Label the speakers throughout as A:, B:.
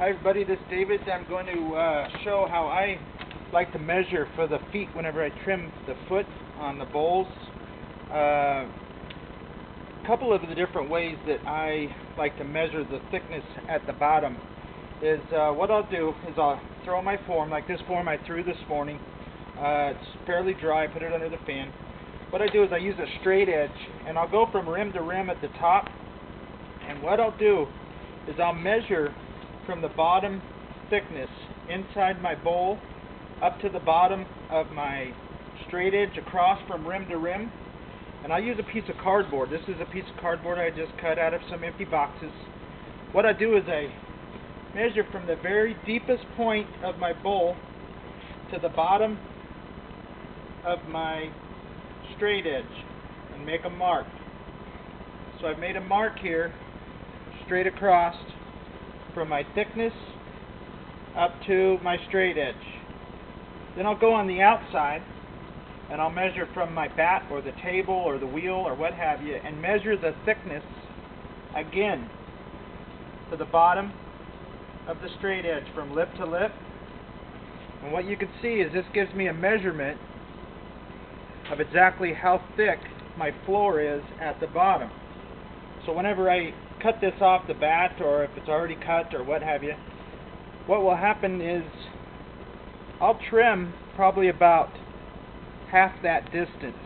A: Hi everybody, this is David. I'm going to uh, show how I like to measure for the feet whenever I trim the foot on the bowls. Uh, a couple of the different ways that I like to measure the thickness at the bottom is uh, what I'll do is I'll throw my form, like this form I threw this morning. Uh, it's fairly dry, put it under the fan. What I do is I use a straight edge and I'll go from rim to rim at the top and what I'll do is I'll measure from the bottom thickness inside my bowl up to the bottom of my straight edge across from rim to rim. And I use a piece of cardboard. This is a piece of cardboard I just cut out of some empty boxes. What I do is I measure from the very deepest point of my bowl to the bottom of my straight edge and make a mark. So I've made a mark here straight across from my thickness up to my straight edge. Then I'll go on the outside and I'll measure from my bat or the table or the wheel or what have you and measure the thickness again to the bottom of the straight edge from lip to lip. And what you can see is this gives me a measurement of exactly how thick my floor is at the bottom. So whenever I cut this off the bat or if it's already cut or what have you, what will happen is I'll trim probably about half that distance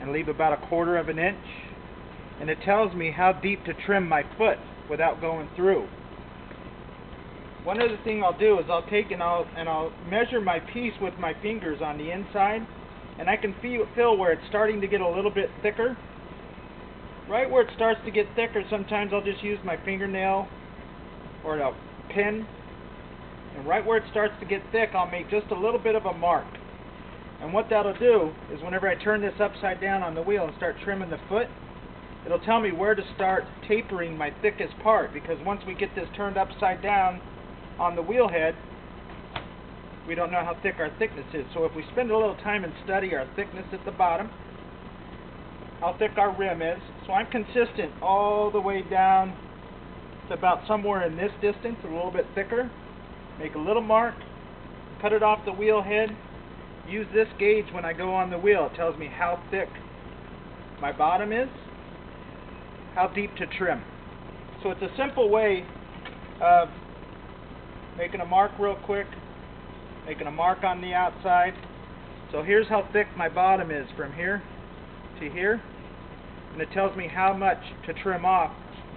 A: and leave about a quarter of an inch and it tells me how deep to trim my foot without going through. One other thing I'll do is I'll take and I'll and I'll measure my piece with my fingers on the inside and I can feel, feel where it's starting to get a little bit thicker right where it starts to get thicker, sometimes I'll just use my fingernail or a pin. And right where it starts to get thick, I'll make just a little bit of a mark. And what that'll do is whenever I turn this upside down on the wheel and start trimming the foot, it'll tell me where to start tapering my thickest part because once we get this turned upside down on the wheel head, we don't know how thick our thickness is. So if we spend a little time and study our thickness at the bottom, how thick our rim is. So I'm consistent all the way down to about somewhere in this distance, a little bit thicker. Make a little mark, cut it off the wheel head. Use this gauge when I go on the wheel. It tells me how thick my bottom is, how deep to trim. So it's a simple way of making a mark real quick, making a mark on the outside. So here's how thick my bottom is from here to here and it tells me how much to trim off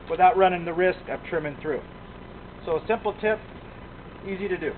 A: without running the risk of trimming through. So a simple tip, easy to do.